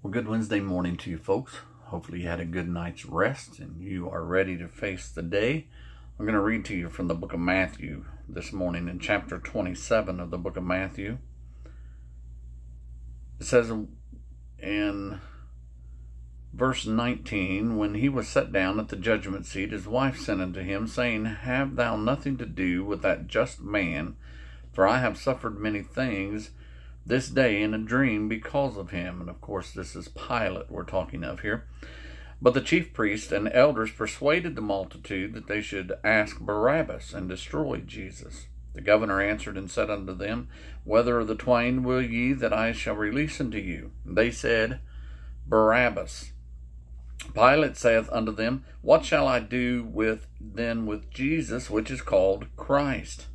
Well, good Wednesday morning to you folks. Hopefully, you had a good night's rest and you are ready to face the day. I'm going to read to you from the book of Matthew this morning in chapter 27 of the book of Matthew. It says in verse 19 When he was set down at the judgment seat, his wife sent unto him, saying, Have thou nothing to do with that just man, for I have suffered many things this day in a dream because of him. And of course, this is Pilate we're talking of here. But the chief priests and elders persuaded the multitude that they should ask Barabbas and destroy Jesus. The governor answered and said unto them, Whether of the twain will ye that I shall release unto you? They said, Barabbas. Pilate saith unto them, What shall I do with then with Jesus, which is called Christ?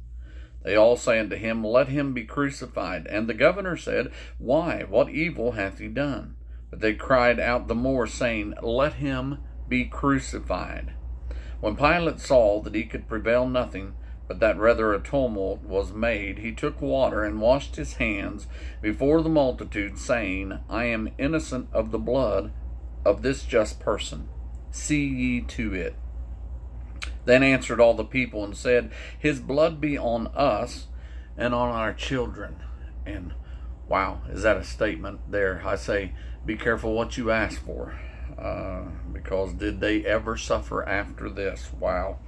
They all say unto him, Let him be crucified. And the governor said, Why? What evil hath he done? But they cried out the more, saying, Let him be crucified. When Pilate saw that he could prevail nothing, but that rather a tumult was made, he took water and washed his hands before the multitude, saying, I am innocent of the blood of this just person. See ye to it. Then answered all the people and said, His blood be on us and on our children. And wow, is that a statement there? I say, be careful what you ask for. Uh, because did they ever suffer after this? Wow.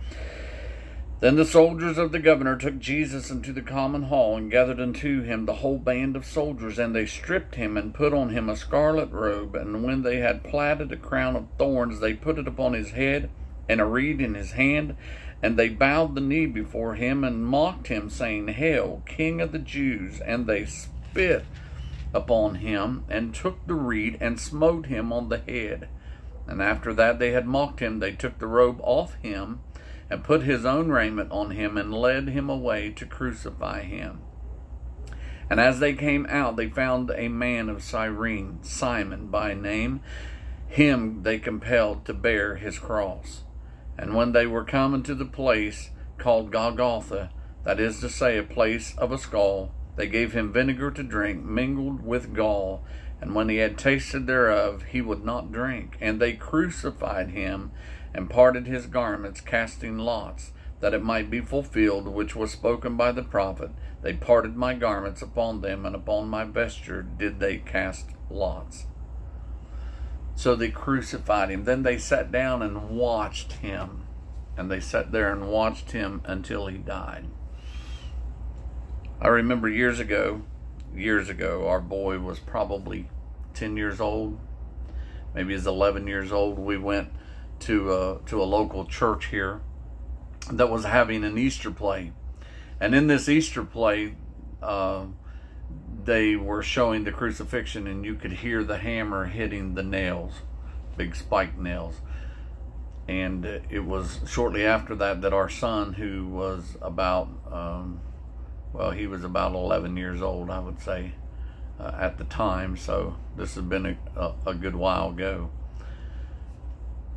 Then the soldiers of the governor took Jesus into the common hall and gathered unto him the whole band of soldiers, and they stripped him and put on him a scarlet robe. And when they had platted a crown of thorns, they put it upon his head and a reed in his hand, and they bowed the knee before him and mocked him, saying, Hail, King of the Jews! And they spit upon him, and took the reed, and smote him on the head. And after that they had mocked him, they took the robe off him, and put his own raiment on him, and led him away to crucify him. And as they came out, they found a man of Cyrene, Simon by name. Him they compelled to bear his cross. And when they were come into the place called Golgotha, that is to say, a place of a skull, they gave him vinegar to drink, mingled with gall. And when he had tasted thereof, he would not drink. And they crucified him, and parted his garments, casting lots, that it might be fulfilled which was spoken by the prophet. They parted my garments upon them, and upon my vesture did they cast lots. So they crucified him. Then they sat down and watched him. And they sat there and watched him until he died. I remember years ago, years ago, our boy was probably 10 years old, maybe he's 11 years old. We went to a, to a local church here that was having an Easter play. And in this Easter play, uh, they were showing the crucifixion and you could hear the hammer hitting the nails, big spike nails. And it was shortly after that that our son, who was about, um, well, he was about 11 years old, I would say, uh, at the time. So this has been a, a, a good while ago.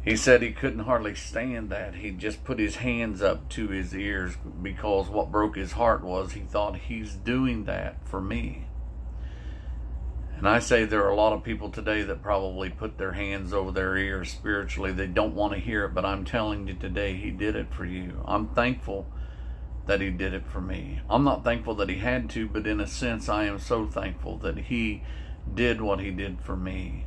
He said he couldn't hardly stand that. He just put his hands up to his ears because what broke his heart was he thought he's doing that for me. And I say there are a lot of people today that probably put their hands over their ears spiritually. They don't want to hear it, but I'm telling you today, He did it for you. I'm thankful that He did it for me. I'm not thankful that He had to, but in a sense, I am so thankful that He did what He did for me.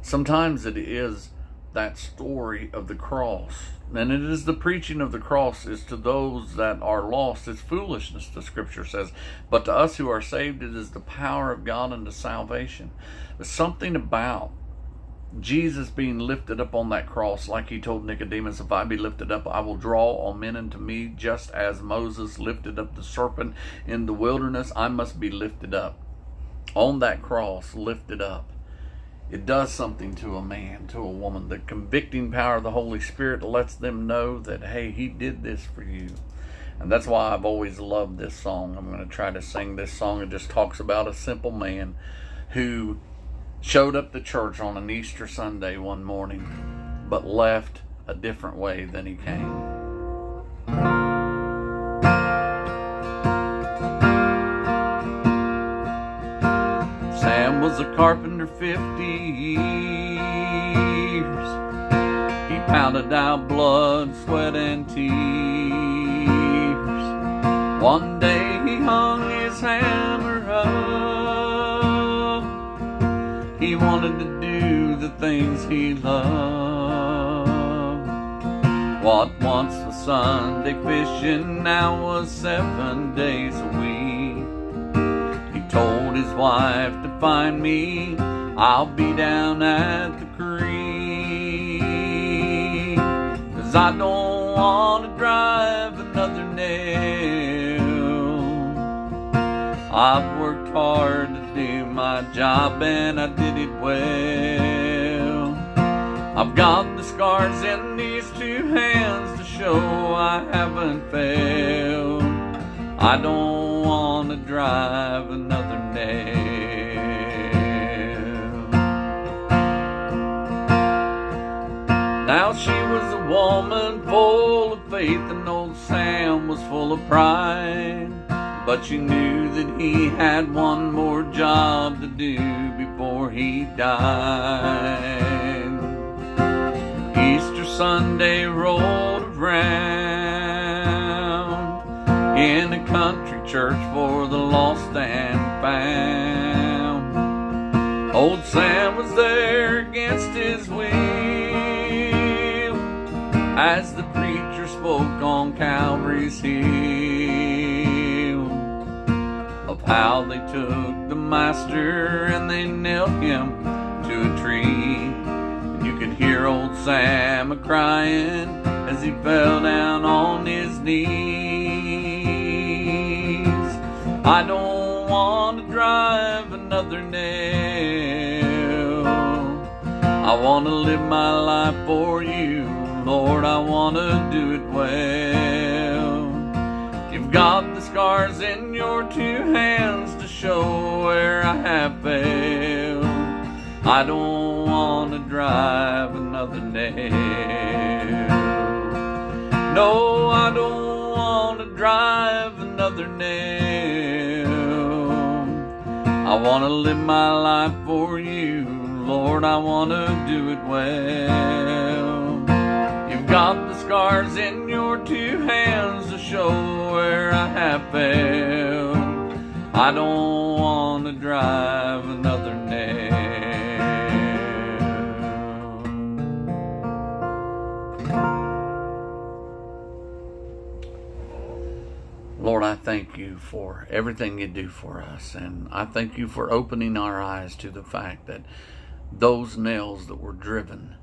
Sometimes it is that story of the cross. And it is the preaching of the cross is to those that are lost. It's foolishness, the scripture says. But to us who are saved, it is the power of God unto salvation. There's something about Jesus being lifted up on that cross, like he told Nicodemus, if I be lifted up, I will draw all men unto me, just as Moses lifted up the serpent in the wilderness. I must be lifted up. On that cross, lifted up it does something to a man, to a woman. The convicting power of the Holy Spirit lets them know that, hey, He did this for you. And that's why I've always loved this song. I'm going to try to sing this song. It just talks about a simple man who showed up to church on an Easter Sunday one morning, but left a different way than he came. Sam was a carpenter 50 years. He pounded out blood, sweat, and tears. One day he hung his hammer up. He wanted to do the things he loved. What once was Sunday fishing now was seven days a week. He told his wife to find me, I'll be down at the creek. Cause I don't want to drive another nail. I've worked hard to do my job and I did it well. I've got the scars in these two hands to show I haven't failed. I don't want to drive another nail. Was a woman full of faith, and old Sam was full of pride. But she knew that he had one more job to do before he died. Easter Sunday rolled around in a country church for the lost as the preacher spoke on Calvary's hill of how they took the master and they nailed him to a tree. And you could hear old Sam a crying as he fell down on his knees. I don't want to drive another nail. I want to live my life for you, Lord. I want to do it well. You've got the scars in your two hands to show where I have failed. I don't want to drive another nail. No, I don't want to drive another nail. I want to live my life for you, Lord. I want to do it well. Got the scars in your two hands to show where I have failed. I don't want to drive another nail. Lord, I thank you for everything you do for us. And I thank you for opening our eyes to the fact that those nails that were driven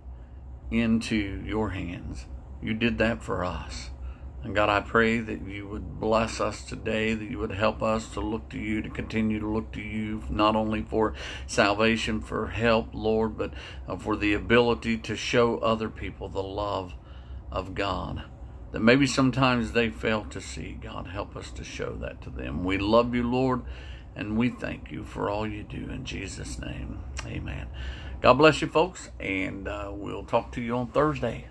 into your hands, you did that for us. And God, I pray that you would bless us today, that you would help us to look to you, to continue to look to you, not only for salvation, for help, Lord, but uh, for the ability to show other people the love of God that maybe sometimes they fail to see. God, help us to show that to them. We love you, Lord, and we thank you for all you do. In Jesus' name, amen. God bless you, folks, and uh, we'll talk to you on Thursday.